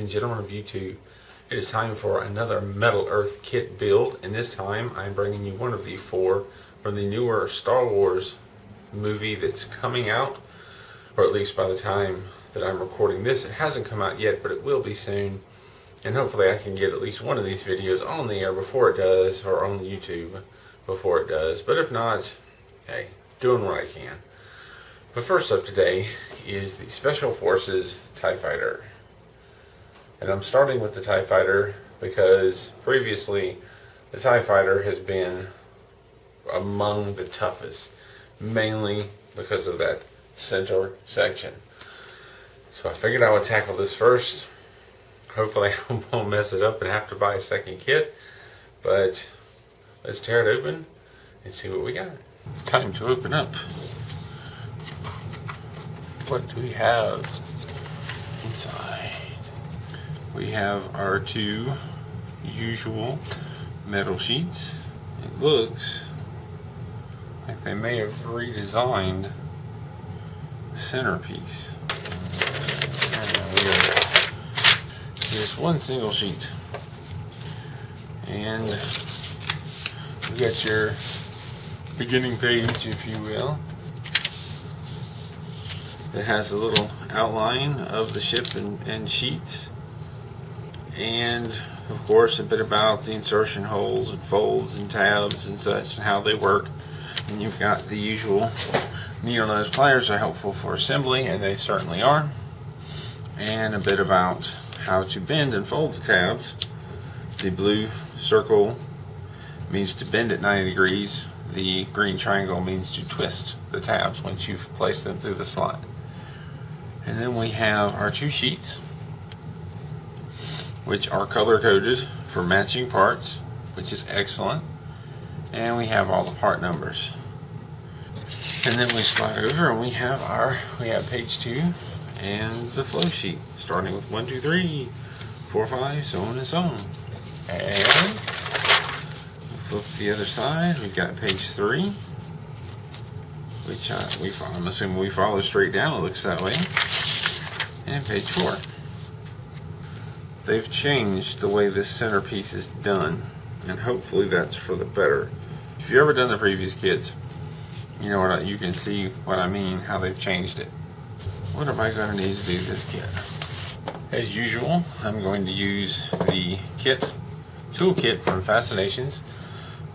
Ladies and gentlemen of YouTube. It is time for another Metal Earth kit build and this time I'm bringing you one of the four from the newer Star Wars movie that's coming out or at least by the time that I'm recording this it hasn't come out yet but it will be soon and hopefully I can get at least one of these videos on the air before it does or on YouTube before it does but if not hey doing what I can. But first up today is the Special Forces TIE Fighter. And I'm starting with the TIE Fighter because previously the TIE Fighter has been among the toughest, mainly because of that center section. So I figured I would tackle this first. Hopefully I won't mess it up and have to buy a second kit. But let's tear it open and see what we got. Time to open up. What do we have inside? We have our two usual metal sheets. It looks like they may have redesigned centerpiece. Here's one single sheet. And you got your beginning page, if you will. It has a little outline of the ship and, and sheets and of course a bit about the insertion holes and folds and tabs and such and how they work. And you've got the usual needle nose pliers are helpful for assembly and they certainly are. And a bit about how to bend and fold the tabs. The blue circle means to bend at 90 degrees. The green triangle means to twist the tabs once you've placed them through the slot. And then we have our two sheets which are color coded for matching parts, which is excellent. And we have all the part numbers. And then we slide over and we have our, we have page two and the flow sheet, starting with one, two, three, four, five, so on and so on. And flip the other side, we've got page three, which uh, we, I'm assuming we follow straight down, it looks that way. And page four they've changed the way this centerpiece is done and hopefully that's for the better. If you've ever done the previous kits you know what I, you can see what I mean how they've changed it. What am I going to need to do this kit? As usual I'm going to use the kit toolkit from Fascinations.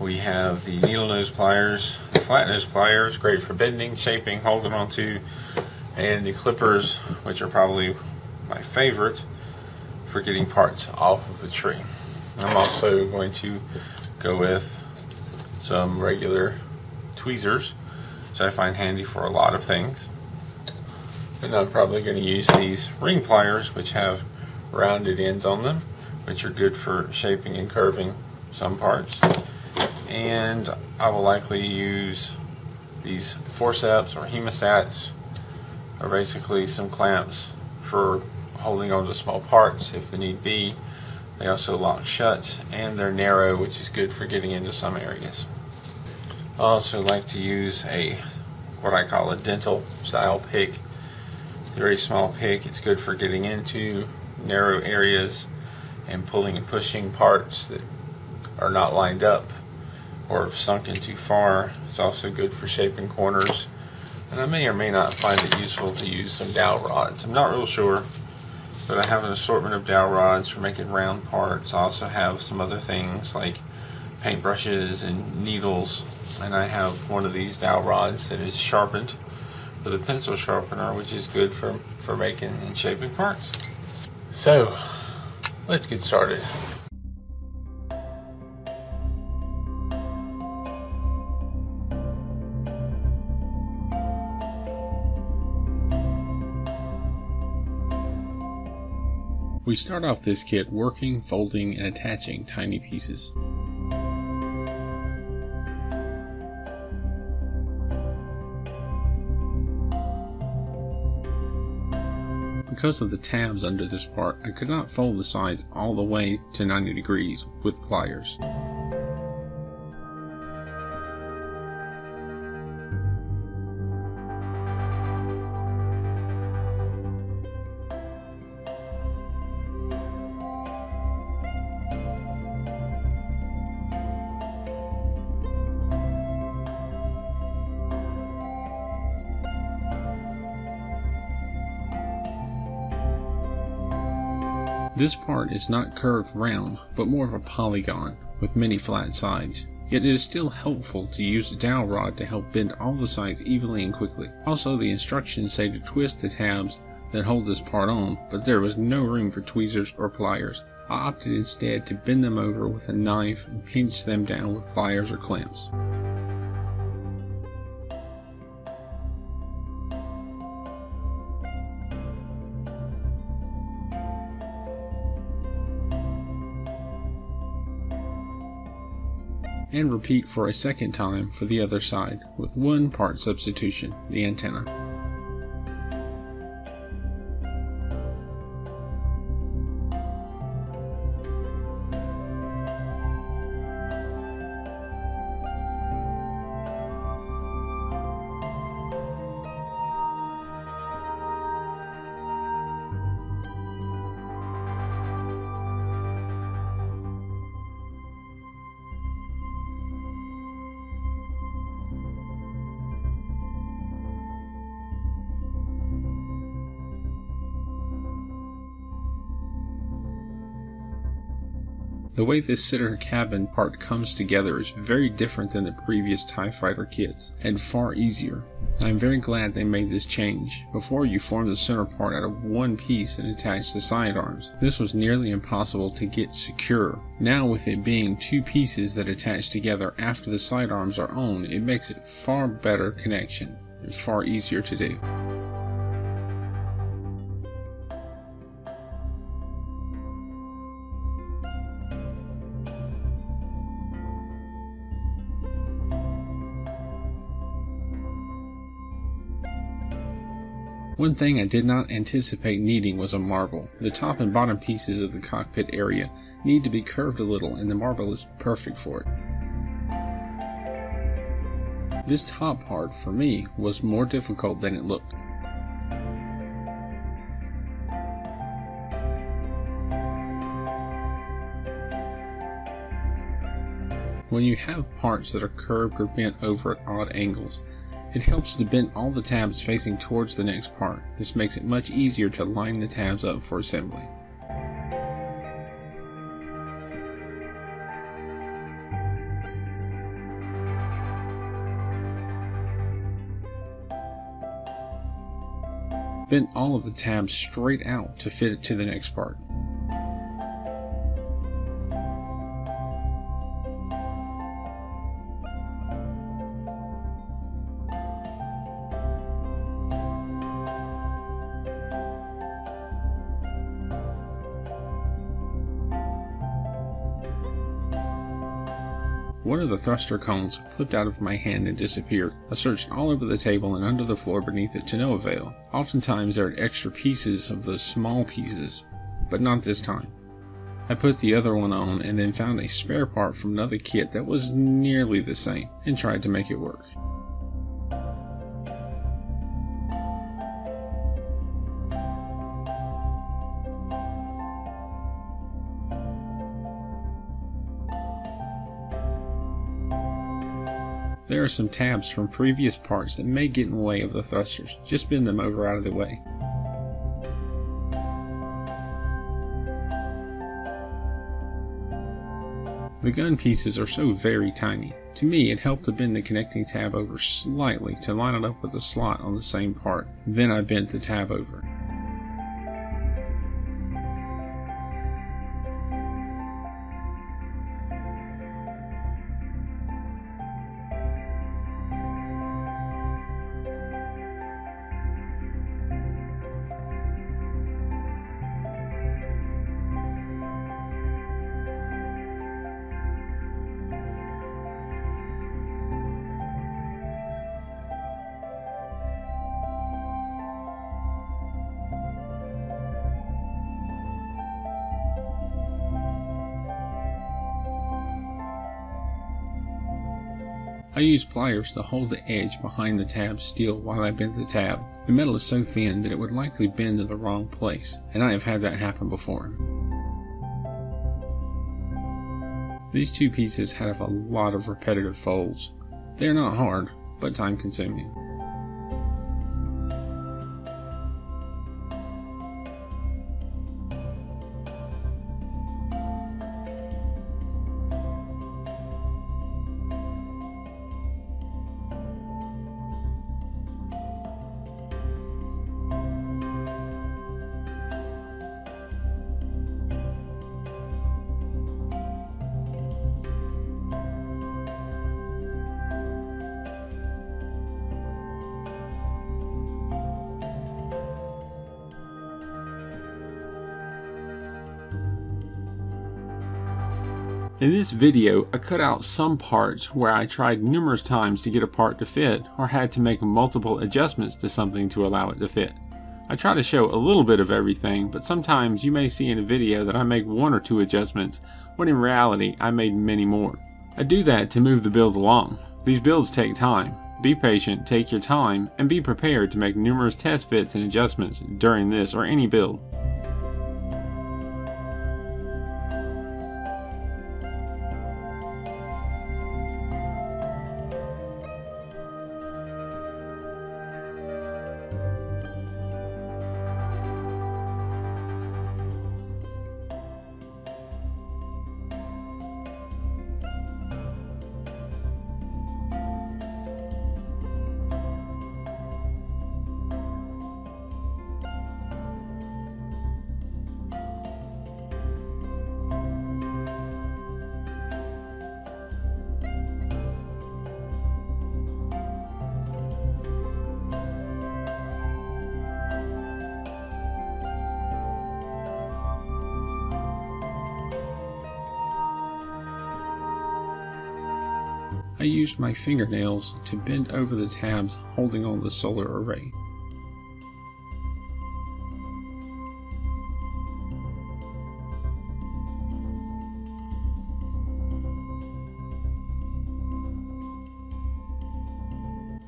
We have the needle nose pliers the flat nose pliers great for bending shaping holding onto and the clippers which are probably my favorite for getting parts off of the tree. I'm also going to go with some regular tweezers, which I find handy for a lot of things. And I'm probably going to use these ring pliers, which have rounded ends on them, which are good for shaping and curving some parts. And I will likely use these forceps or hemostats, or basically some clamps for holding on to small parts if the need be. They also lock shut and they're narrow which is good for getting into some areas. I also like to use a what I call a dental style pick. Very small pick. It's good for getting into narrow areas and pulling and pushing parts that are not lined up or have sunken too far. It's also good for shaping corners. And I may or may not find it useful to use some dowel rods. I'm not real sure. But I have an assortment of dowel rods for making round parts. I also have some other things like paintbrushes and needles. And I have one of these dowel rods that is sharpened with a pencil sharpener, which is good for, for making and shaping parts. So, let's get started. Start off this kit working, folding, and attaching tiny pieces. Because of the tabs under this part, I could not fold the sides all the way to 90 degrees with pliers. This part is not curved round, but more of a polygon, with many flat sides. Yet it is still helpful to use a dowel rod to help bend all the sides evenly and quickly. Also, the instructions say to twist the tabs that hold this part on, but there was no room for tweezers or pliers. I opted instead to bend them over with a knife and pinch them down with pliers or clamps. And repeat for a second time for the other side with one part substitution, the antenna. The way this center cabin part comes together is very different than the previous TIE Fighter kits, and far easier. I am very glad they made this change. Before you formed the center part out of one piece and attached the sidearms. This was nearly impossible to get secure. Now with it being two pieces that attach together after the sidearms are on, it makes it far better connection and far easier to do. One thing I did not anticipate needing was a marble. The top and bottom pieces of the cockpit area need to be curved a little and the marble is perfect for it. This top part, for me, was more difficult than it looked. When you have parts that are curved or bent over at odd angles, it helps to bend all the tabs facing towards the next part. This makes it much easier to line the tabs up for assembly. Bend all of the tabs straight out to fit it to the next part. One of the thruster cones flipped out of my hand and disappeared. I searched all over the table and under the floor beneath it to no avail. Oftentimes there are extra pieces of those small pieces, but not this time. I put the other one on and then found a spare part from another kit that was nearly the same and tried to make it work. There are some tabs from previous parts that may get in the way of the thrusters. Just bend them over out of the way. The gun pieces are so very tiny. To me, it helped to bend the connecting tab over slightly to line it up with the slot on the same part. Then I bent the tab over. I used pliers to hold the edge behind the tab steel while I bent the tab. The metal is so thin that it would likely bend to the wrong place, and I have had that happen before. These two pieces have a lot of repetitive folds. They are not hard, but time consuming. In this video, I cut out some parts where I tried numerous times to get a part to fit or had to make multiple adjustments to something to allow it to fit. I try to show a little bit of everything, but sometimes you may see in a video that I make one or two adjustments, when in reality I made many more. I do that to move the build along. These builds take time. Be patient, take your time, and be prepared to make numerous test fits and adjustments during this or any build. I used my fingernails to bend over the tabs holding on the solar array.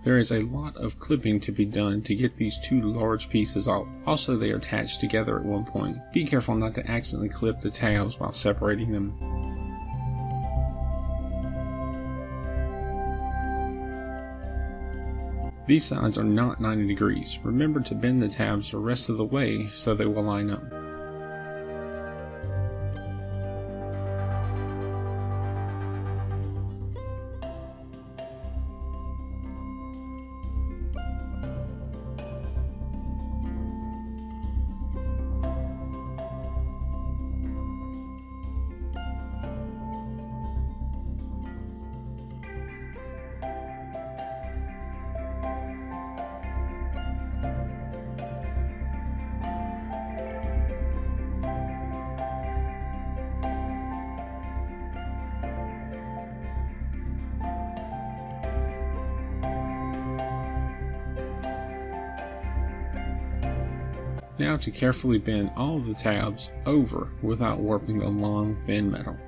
There is a lot of clipping to be done to get these two large pieces off. Also they are attached together at one point. Be careful not to accidentally clip the tabs while separating them. These sides are not 90 degrees. Remember to bend the tabs the rest of the way so they will line up. Now to carefully bend all the tabs over without warping the long thin metal.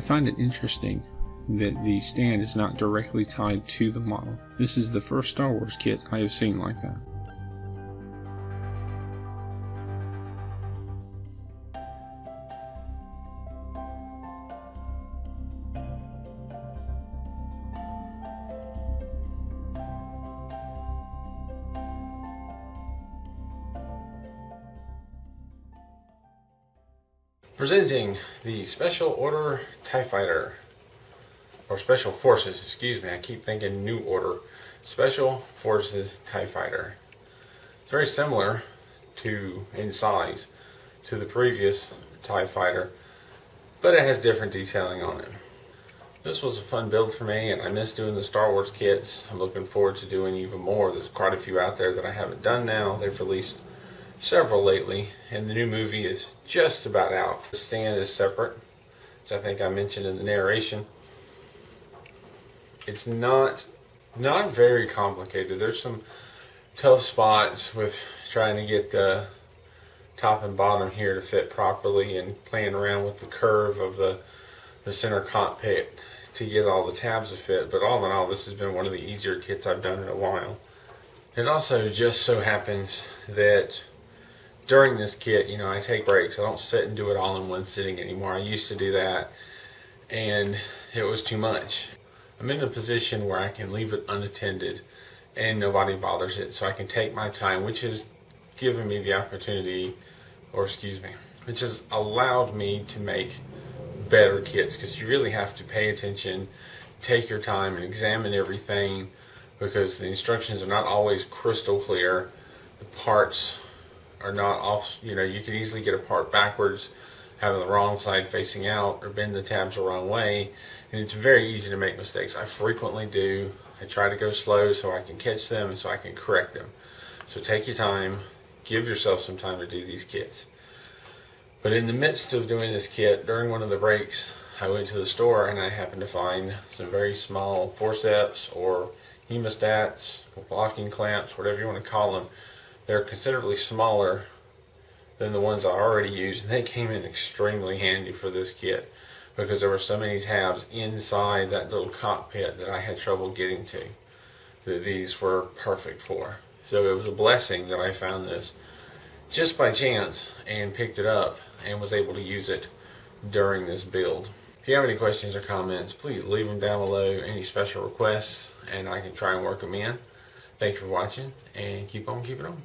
I find it interesting that the stand is not directly tied to the model. This is the first Star Wars kit I have seen like that. Presenting the Special Order TIE Fighter. Or Special Forces, excuse me, I keep thinking New Order. Special Forces TIE Fighter. It's very similar to, in size, to the previous TIE Fighter, but it has different detailing on it. This was a fun build for me, and I miss doing the Star Wars kits. I'm looking forward to doing even more. There's quite a few out there that I haven't done now. They've released several lately, and the new movie is just about out. The stand is separate, which I think I mentioned in the narration. It's not not very complicated. There's some tough spots with trying to get the top and bottom here to fit properly and playing around with the curve of the the center cockpit to get all the tabs to fit. But all in all, this has been one of the easier kits I've done in a while. It also just so happens that during this kit, you know, I take breaks. I don't sit and do it all in one sitting anymore. I used to do that, and it was too much. I'm in a position where I can leave it unattended and nobody bothers it. So I can take my time, which has given me the opportunity, or excuse me, which has allowed me to make better kits because you really have to pay attention, take your time, and examine everything because the instructions are not always crystal clear. The parts are not off, you know, you can easily get a part backwards, having the wrong side facing out, or bend the tabs the wrong way, and it's very easy to make mistakes. I frequently do. I try to go slow so I can catch them and so I can correct them. So take your time, give yourself some time to do these kits. But in the midst of doing this kit, during one of the breaks, I went to the store and I happened to find some very small forceps or hemostats, locking clamps, whatever you want to call them. They're considerably smaller than the ones I already used, and they came in extremely handy for this kit because there were so many tabs inside that little cockpit that I had trouble getting to that these were perfect for. So it was a blessing that I found this just by chance and picked it up and was able to use it during this build. If you have any questions or comments, please leave them down below. Any special requests, and I can try and work them in. Thank you for watching, and keep on keeping on.